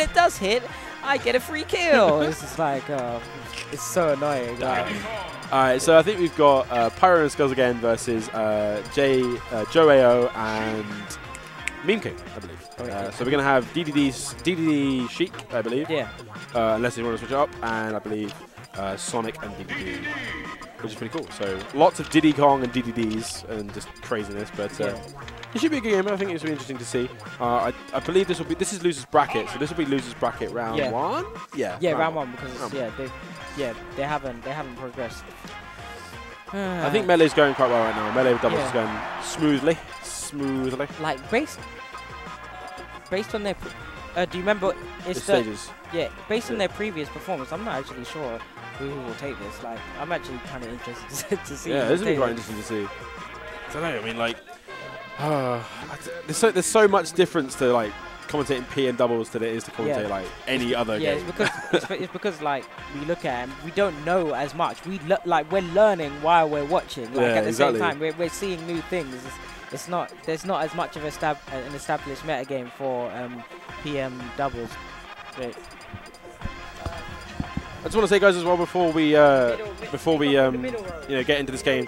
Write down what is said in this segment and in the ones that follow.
it does hit, I get a free kill. this is like, uh, it's so annoying. Like, All right, so I think we've got uh, Pyro and Scuzz again versus uh, Jay, uh, Joe AO and MeamKing, I believe. Uh, so we're going to have DDD's, DDD Sheik, I believe, yeah, uh, unless you want to switch it up, and I believe uh, Sonic and DDD, which is pretty cool. So lots of Diddy Kong and DDDs and just craziness, but uh, Yeah. It should be a good game. I think it's really interesting to see. Uh, I, I believe this will be this is losers bracket, so this will be losers bracket round Yeah. one. Yeah, yeah, round one because Round yeah, they, yeah, they haven't, they haven't progressed. I think Melee's going quite well right now. Melee doubles Yeah. is going smoothly, smoothly. like based, based on their, pr- uh, do you remember? The It's the, stages. yeah, based on their previous performance. I'm not actually sure who will take this. Like, I'm actually kind of interested to see. Yeah, this will will be quite interesting to see. I don't know. I mean, like, uh, there's so there's so much difference to like commentating PM doubles than it is to commentate Yeah. like any other Yeah, game. it's because it's, it's because like we look at them, we don't know as much. We like we're learning while we're watching. Like Yeah, at the exactly. same time, we're, we're seeing new things. It's, it's not there's not as much of a stab, an established meta game for um, PM doubles. But I just want to say, guys, as well before we uh, before we um, you know get into this game,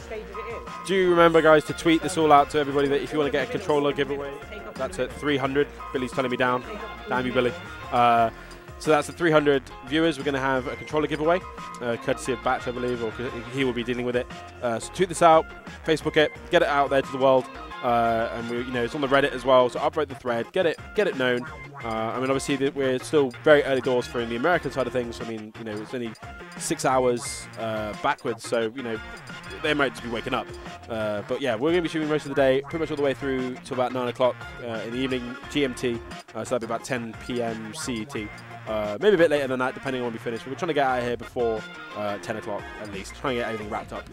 do you remember, guys, to tweet this all out to everybody that if you want to get a controller giveaway, that's at 300. Billy's telling me down. Damn you, Billy. Uh, so that's the 300 viewers. We're going to have a controller giveaway, uh, courtesy of Batch, I believe, or he will be dealing with it. Uh, so tweet this out, Facebook it, get it out there to the world, uh, and we, you know, it's on the Reddit as well. So upvote the thread, get it, get it known. Uh, I mean, obviously, that we're still very early doors for in the American side of things. I mean, you know, it's only six hours uh, backwards, so you know, they might just be waking up. Uh, but yeah, we're going to be shooting most of the day, pretty much all the way through to about 9 o'clock uh, in the evening GMT. Uh, so that'll be about 10 p.m. CET. Maybe a bit later than that, depending on when we finish. We're trying to get out of here before uh, 10 o'clock at least, trying to get everything wrapped up.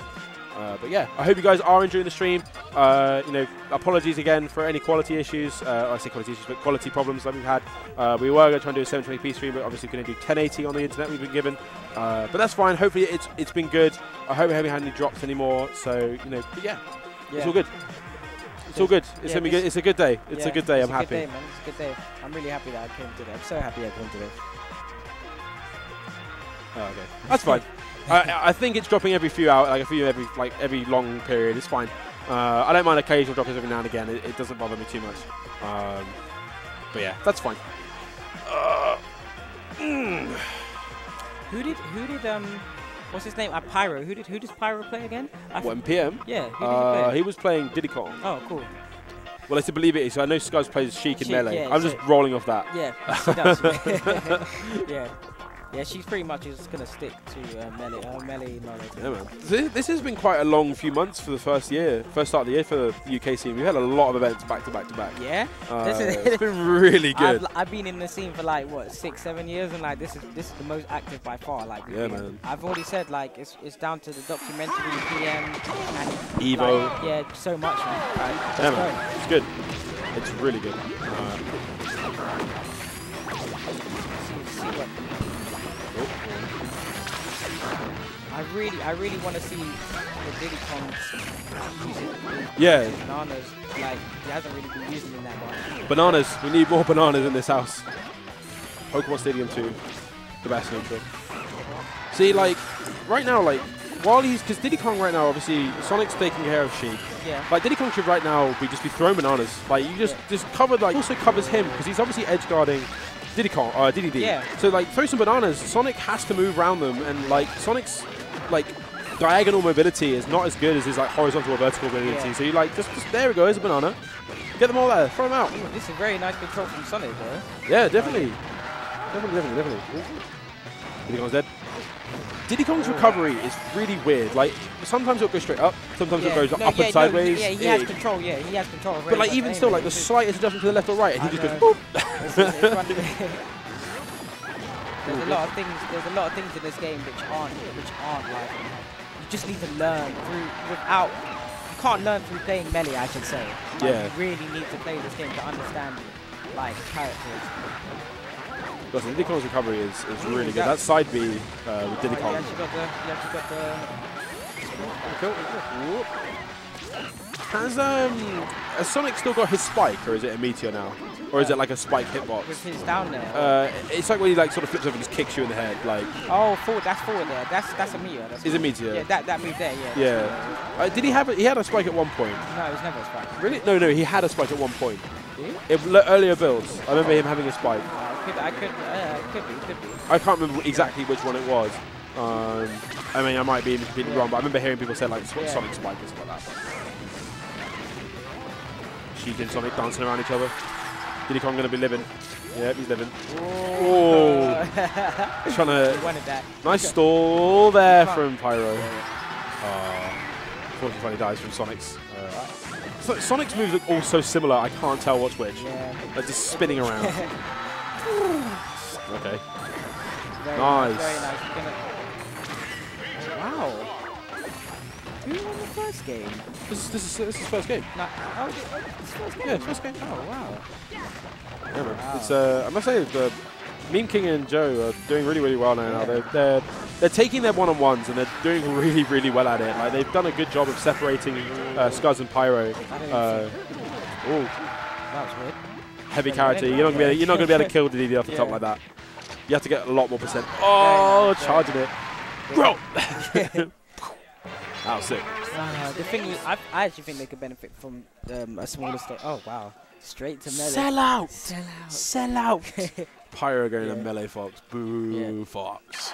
Uh, but yeah, I hope you guys are enjoying the stream. Uh, you know, apologies again for any quality issues. Uh, I say quality issues, but quality problems that we've had. Uh, we were going to try and do a 720p stream, but obviously going to do 1080 on the internet we've been given. Uh, but that's fine. Hopefully, it's it's been good. I hope we haven't had any drops anymore. So you know, but yeah, yeah, it's all good. It's all good. It's Yeah, gonna be good. It's a good day. It's a good day. I'm happy. Good day, man. It's a good day. I'm really happy that I came today. I'm so happy I came today. Oh, okay, that's fine. I, I think it's dropping every few hours, like a few every like every long period. It's fine. Uh, I don't mind occasional drops every now and again. It, it doesn't bother me too much. Um, but yeah, that's fine. Uh, mm. Who did who did um what's his name? Uh, Pyro. Who did who does Pyro play again? I What in PM? yeah, who did Uh, he play? he was playing Diddy Kong. oh, cool. Well, I said believe it is. So I know Scuzz plays Sheik and Sheik, Melee. yeah, I'm so- just rolling off that. Yeah, yeah, yeah. She's pretty much just gonna stick to uh, melee, uh, melee knowledge. Yeah, man. This, this has been quite a long few months for the first year, first start of the year for the UK scene. We've had a lot of events back to back to back. Yeah, Uh, This is- it's been really good. I've, I've been in the scene for like what six, seven years, and like this is this is the most active by far. Like, Yeah, been- man. I've already said like it's it's down to the documentary, PM, and Evo. like, yeah, so much. Man. Like, Yeah, man. go. It's good. It's really good. Uh, See- see what- I really, I really want to see the Diddy Kong with yeah, Bananas, like he hasn't really been using in that much. bananas. We need more bananas in this house. Pokemon Stadium 2, the best neutral. See, like, right now, like, while he's, because Diddy Kong right now, obviously, Sonic's taking care of Sheik. Yeah. Like Diddy Kong should right now be just be throwing bananas. Like you just just cover like also covers him because he's obviously edge guarding Diddy Kong uh, Diddy D. Yeah. So like throw some bananas. Sonic has to move around them and like Sonic's like diagonal mobility is not as good as his like horizontal or vertical mobility. Yeah. So you like just, just there we go. Here's a banana. Get them all there. Throw them out. Ooh, this is very nice control from Sonic, bro. Yeah, definitely. Definitely, definitely, definitely. Diddy Kong's dead. Diddy Kong's recovery is really weird. Like sometimes it'll go straight up, sometimes yeah. it goes no, up yeah, and sideways. No, yeah, he Yeah, has control. Yeah, he has control. But like even still, like the slightest adjustment to the left or right, and he I just goes know. boop. it's- it's one- There's a lot of things. There's a lot of things in this game which aren't, which aren't like. You just need to learn through without. You can't learn through playing melee, I should say. Like, Yeah. You really need to play this game to understand, like characters. Listen, Diddy Kong's recovery is, is really good. that- side B uh, with Diddy Kong. You actually got the. You actually got the. Has um has Sonic still got his spike or is it a meteor now? or is it like a spike hitbox? His down there. Uh, it's like when he like sort of flips over and just kicks you in the head. Like, oh, forward. That's forward there. That's that's a meteor. That's is it meteor? Yeah, that that move there. Yeah. Yeah. Uh, did he have? A, he had a spike at one point. No, it was never a spike. Really? No, no. He had a spike at one point. It, earlier builds. I remember him having a spike. Could, I could. Uh, could be. Could be. I can't remember exactly which one it was. Um, I mean, I might be completely Yeah. wrong, but I remember hearing people say like Yeah. Sonic Spike stuff like that. Sheik and Sonic dancing around each other. Diddy Kong gonna be living. Yeah, he's living. Oh. Trying to wanted that. nice stall there from Pyro. Uh, unfortunately, funny dies from Sonic's. Uh, so Sonic's moves look all so similar. I can't tell what's which. Yeah. They're just spinning around. okay. Very Nice. Very nice. Gonna... Wow. Who won the first game? This is this is this is first game. No, oh, it- oh, it's first game. Yeah, first game. Oh wow. Yeah. Wow. It's uh, I must say the MeamKing and Joe are doing really really well now. Yeah. They're, they're they're taking their one on ones and they're doing really really well at it. Like they've done a good job of separating uh, Scuzz and Pyro. I didn't Uh, see- ooh, that was weird. Heavy character. You're not gonna be able, you're not gonna be able to kill DD off the top like that. You have to get a lot more percent. Oh, charging it. Bro. that was sick. Uh, the thing is, I, I actually think they could benefit from um, a smaller. Oh wow, straight to melee. Sell out. Sell out. Sell out. Pyro going to melee Fox. Boo Yeah. Fox.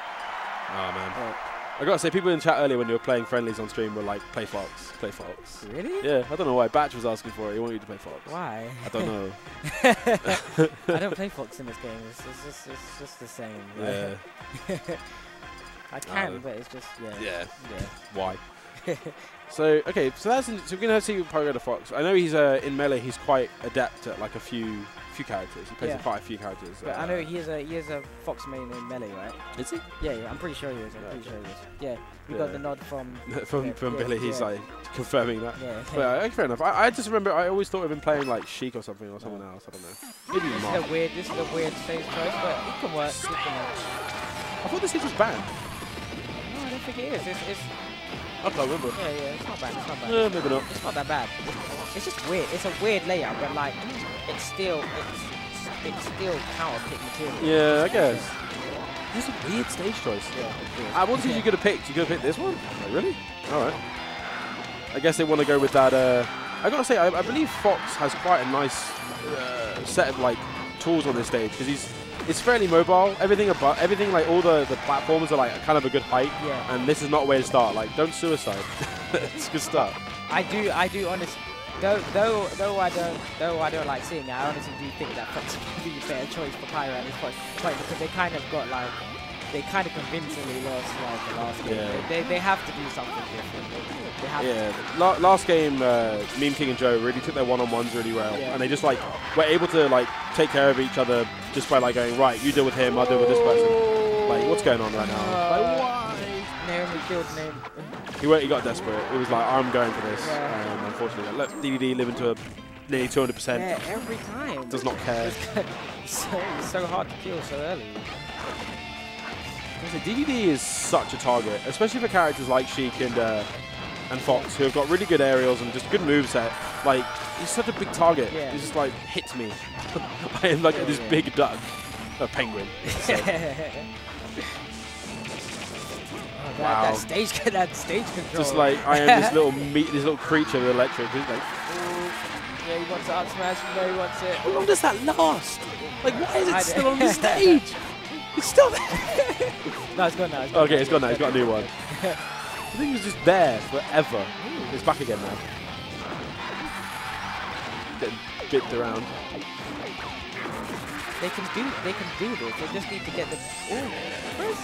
Oh man. Oh, I gotta say, people in chat earlier when you were playing friendlies on stream were like, "Play Fox, play Fox." really? Yeah, I don't know why. Batch was asking for it. He wanted you to play Fox. Why? I don't know. I don't play Fox in this game. It's, it's, just, it's just the same. yeah, I can, Uh, but it's just yeah. yeah. Yeah. Why? so okay, so that's in, so we're gonna see Pyro the Fox. I know he's uh, in melee. He's quite adept at like a few few characters. He plays Yeah. quite a few characters. But I uh, know he is a he is a Fox main in melee, right? Is he? Yeah, yeah. I'm pretty sure he is. I'm pretty sure he is. Yeah, we Yeah. got the nod from. from from yeah, Billy, he's yeah. like confirming that. Yeah. But uh, fair enough. I, I just remember I always thought of him playing like Sheik or something or someone else. I don't know. Maybe this Mark. is a weird. This is a weird stage choice, but it can work. It can work. I thought this hit was banned. No, I don't think it is. It's, it's I can't remember. yeah, yeah. It's not bad. It's not bad. Uh, maybe not. It's not that bad. It's just weird. It's a weird layout, but like, it's still it's it's still counter pick material. Yeah, I guess. That's a weird stage choice. Yeah. I wanted you could have picked. You could have picked this one. Like, really? All right. I guess they want to go with that. Uh, I gotta say, I, I believe Fox has quite a nice uh, set of like tools on this stage because he's it's fairly mobile. Everything about everything like all the the platforms are like kind of a good height. Yeah. And this is not a way to start. Like, don't suicide. it's good start. I do, I do honestly, though, though, though I don't, though I don't like seeing it. I honestly do think that Fox would be a better choice for Pyro at this point, point because they kind of got like, they kind of convincingly lost like the last game. Yeah. They, they, they have to do something different. They, they have Yeah, La- last game, uh, MeamKing and Joe really took their one-on-ones really well, Yeah. and they just like were able to like take care of each other just by like going right. You deal with him, I'll deal with this person. Like, what's going on right now? Like, why? Name the guild name. He, went, he got desperate. He was like, I'm going for this. Yeah. Um, unfortunately, look, DDD living to a nearly 200%. Yeah, every time. Does not care. It's so, so hard to kill so early. DDD is such a target, especially for characters like Sheik and uh, and Fox, who have got really good aerials and just good moveset. Like, he's such a big target. Yeah. He's just like hits me. I am like Yeah, this yeah. big duck, a penguin. So, Oh, that, Wow. that stage, that stage control. just like I am this little meat, this little creature with electric. He's like, yeah, he wants it up smash. You know he wants it. how long does that last? Like, why is it d- still on the stage? It's still there. No, it's gone now. It's gone Okay, it's gone now. He's got a new one. I think it was just there forever. It's back again now. Getting bipped around. They can do. They can do this. They just need to get the. Ooh, where's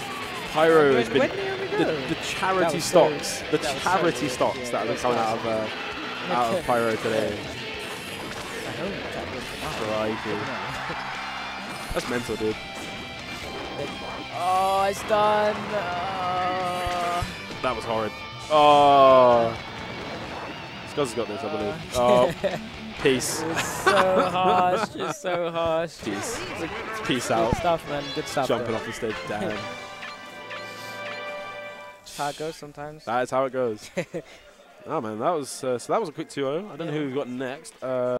Pyro has been when did we the, the charity That so- stocks, the that was so charity stocks Yeah, that that have been coming so out of uh, out of Pyro today. I hope that was enough. Crikey. You know. That's mental, dude. Oh, it's done. Uh, That was horrid. Oh, has got this, I believe. Oh, peace, it's so harsh. It's so harsh. peace, Good, peace good out. stuff, man. Good stuff. Jumping though. off the stage, damn. That's how it goes sometimes. That's how it goes. oh man, that was uh, so. That was a quick 2-0. I don't know who we've got next. Uh,